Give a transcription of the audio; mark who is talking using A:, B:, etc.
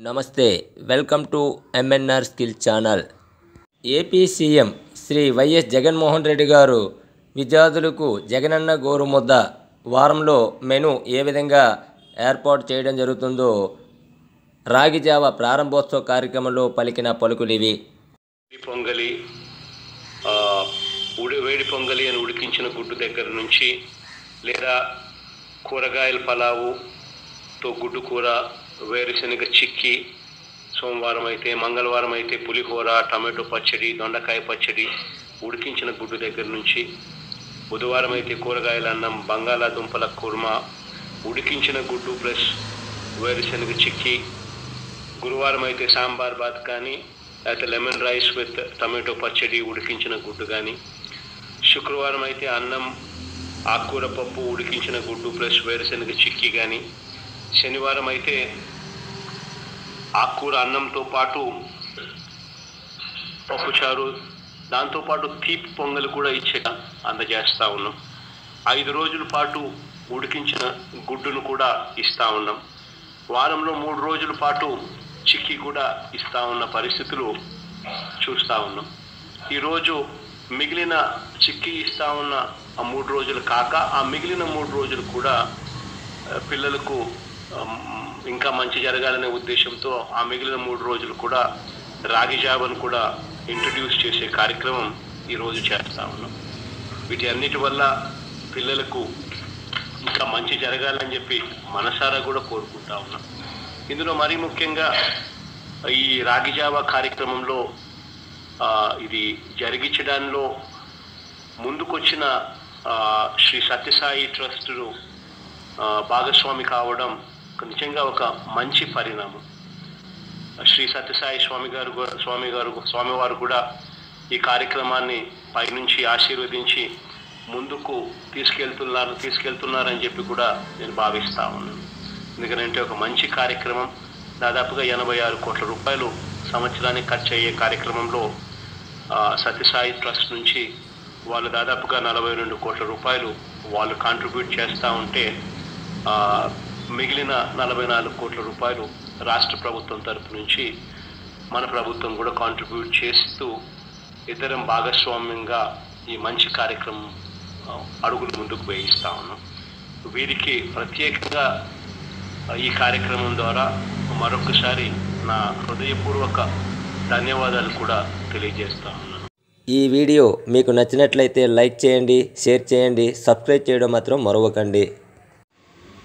A: నమస్తే welcome to MNR skill channel AP CM Shri YS Jaganmohan Reddy గారు విద్యార్థులకు జగనన్న గోరుముద్ద వారంలో మెను ఏ విధంగా ఏర్పాటు చేయడం జరుగుతుందో రాగిజావ ప్రారంభోత్సవ కార్యక్రమంలో పలికిన పలుకులివి
B: వేడి పొంగలి ఉడి వేడి పొంగలి అని ఉడికించిన గుడ్డు దగ్గర నుంచి లేదా కూరగాయల పలావుతో గుడ్డు కూర వేరుశనగ చిక్కి సోమవారం అయితే మంగళవారం అయితే పులిహోర టమాటో పచ్చడి దొండకాయ పచ్చడి ఉడికించిన గుడ్డు దగ్గర నుంచి బుధవారం అయితే కూరగాయల అన్నం బంగాళాదుంపల కుర్మా ఉడికించిన గుడ్డు ప్లస్ వేరుశనగ చిక్కి గురువారం అయితే సాంబార్ బాత్ కానీ లేకపోతే లెమన్ రైస్ విత్ టమాటో పచ్చడి ఉడికించిన గుడ్డు కానీ శుక్రవారం అయితే అన్నం ఆకుకూర పప్పు ఉడికించిన గుడ్డు ప్లస్ వేరుశనగ చిక్కీ కానీ శనివారం అయితే ఆకుకూర అన్నంతో పాటు పప్పుచారు దాంతోపాటు తీపి పొంగల్ కూడా ఇచ్చేట అందజేస్తూ ఉన్నాం. ఐదు రోజుల పాటు ఉడికించిన గుడ్డును కూడా ఇస్తూ ఉన్నాం. వారంలో మూడు రోజుల పాటు చిక్కీ కూడా ఇస్తూ ఉన్న పరిస్థితులు చూస్తూ ఉన్నాం. ఈరోజు మిగిలిన చిక్కీ ఇస్తూ ఉన్న ఆ మూడు రోజులు కాక ఆ మిగిలిన మూడు రోజులు కూడా పిల్లలకు ఇంకా మంచి జరగాలనే ఉద్దేశంతో ఆ మిగిలిన మూడు రోజులు కూడా రాగి జాబను కూడా ఇంట్రడ్యూస్ చేసే కార్యక్రమం ఈరోజు చేస్తా ఉన్నాం. వీటి అన్నిటి వల్ల పిల్లలకు ఇంకా మంచి జరగాలని చెప్పి మనసారా కూడా కోరుకుంటా ఉన్నాం. ఇందులో మరీ ముఖ్యంగా ఈ రాగి జావ కార్యక్రమంలో ఇది జరిగించడంలో ముందుకొచ్చిన శ్రీ సత్యసాయి ట్రస్టును భాగస్వామి కావడం నిజంగా ఒక మంచి పరిణామం. శ్రీ సత్యసాయి స్వామి గారు స్వామి గారు స్వామివారు కూడా ఈ కార్యక్రమాన్ని పైనుంచి ఆశీర్వదించి ముందుకు తీసుకెళ్తున్నారు తీసుకెళ్తున్నారని చెప్పి కూడా నేను భావిస్తా ఉన్నాను. ఎందుకంటే ఒక మంచి కార్యక్రమం దాదాపుగా ఎనభై ఆరు కోట్ల రూపాయలు సంవత్సరానికి ఖర్చు అయ్యే కార్యక్రమంలో సత్యసాయి ట్రస్ట్ నుంచి వాళ్ళు దాదాపుగా నలభై రెండు కోట్ల రూపాయలు వాళ్ళు కాంట్రిబ్యూట్ చేస్తూ ఉంటే మిగిలిన నలభై నాలుగు కోట్ల రూపాయలు రాష్ట్ర ప్రభుత్వం తరపు నుంచి మన ప్రభుత్వం కూడా కాంట్రిబ్యూట్ చేస్తూ ఇద్దరం భాగస్వామ్యంగా ఈ మంచి కార్యక్రమం అడుగులు ముందుకు వేయిస్తా ఉన్నాం. వీరికి ప్రత్యేకంగా ఈ కార్యక్రమం ద్వారా మరొకసారి నా హృదయపూర్వక ధన్యవాదాలు కూడా తెలియజేస్తా ఉన్నాను.
A: ఈ వీడియో మీకు నచ్చినట్లయితే లైక్ చేయండి షేర్ చేయండి సబ్స్క్రైబ్ చేయడం మాత్రం మరవకండి.